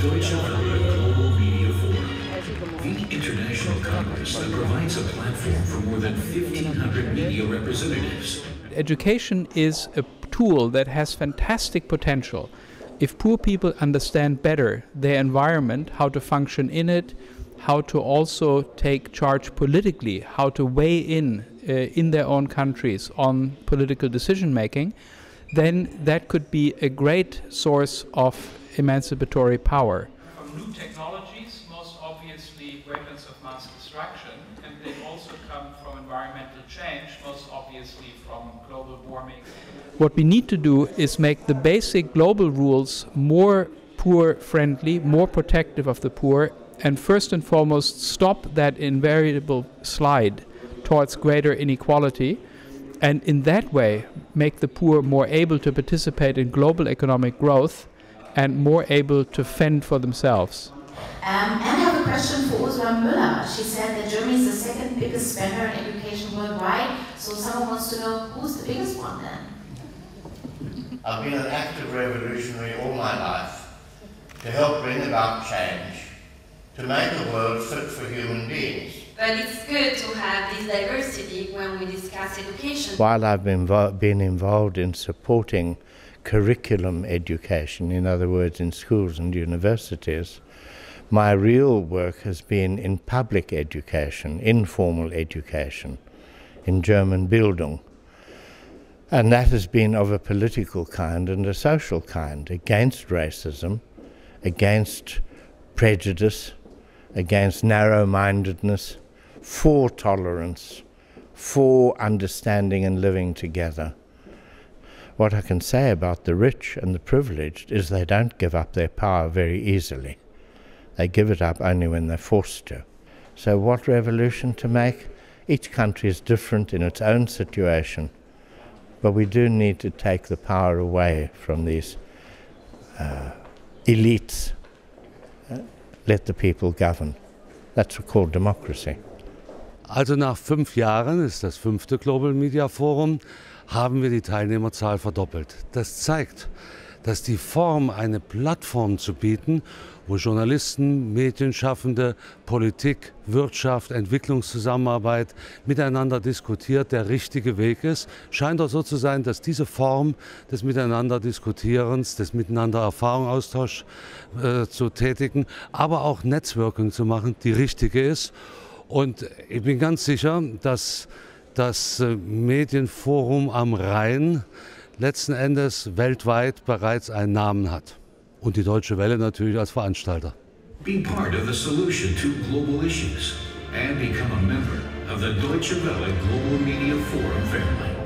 Deutsche Welle Global Media the international congress that provides a platform for more than 1,500 media representatives. Education is a tool that has fantastic potential. If poor people understand better their environment, how to function in it, how to also take charge politically, how to weigh in uh, in their own countries on political decision making, then that could be a great source of emancipatory power. From new technologies, most obviously weapons of mass destruction, and they also come from environmental change, most obviously from global warming. What we need to do is make the basic global rules more poor friendly, more protective of the poor, and first and foremost stop that invariable slide towards greater inequality and in that way make the poor more able to participate in global economic growth and more able to fend for themselves. Um, and I have a question for Ursula Müller. She said that Germany is the second biggest spender in education worldwide. So someone wants to know who's the biggest one then? I've been an active revolutionary all my life to help bring about change to make the world fit for human beings. But it's good to have this diversity when we discuss education. While I've been, been involved in supporting curriculum education, in other words, in schools and universities, my real work has been in public education, informal education, in German Bildung. And that has been of a political kind and a social kind, against racism, against prejudice, against narrow mindedness, for tolerance, for understanding and living together. What I can say about the rich and the privileged is they don't give up their power very easily. They give it up only when they're forced to. So, what revolution to make? Each country is different in its own situation, but we do need to take the power away from these uh, elites let the people govern. That's what called democracy. Also nach fünf Jahren ist das fünfte Global Media Forum, haben wir die Teilnehmerzahl verdoppelt. Das zeigt, dass die Form, eine Plattform zu bieten, wo Journalisten, Medienschaffende, Politik, Wirtschaft, Entwicklungszusammenarbeit miteinander diskutiert, der richtige Weg ist. Scheint auch so zu sein, dass diese Form des Miteinander-Diskutierens, des Miteinander-Erfahrungsaustausch äh, zu tätigen, aber auch Netzwerken zu machen, die richtige ist. Und ich bin ganz sicher, dass das äh, Medienforum am Rhein letzten Endes weltweit bereits einen Namen hat. Und die Deutsche Welle natürlich als Veranstalter. Be part of the solution to global issues and become a member of the Deutsche Welle Global Media Forum family.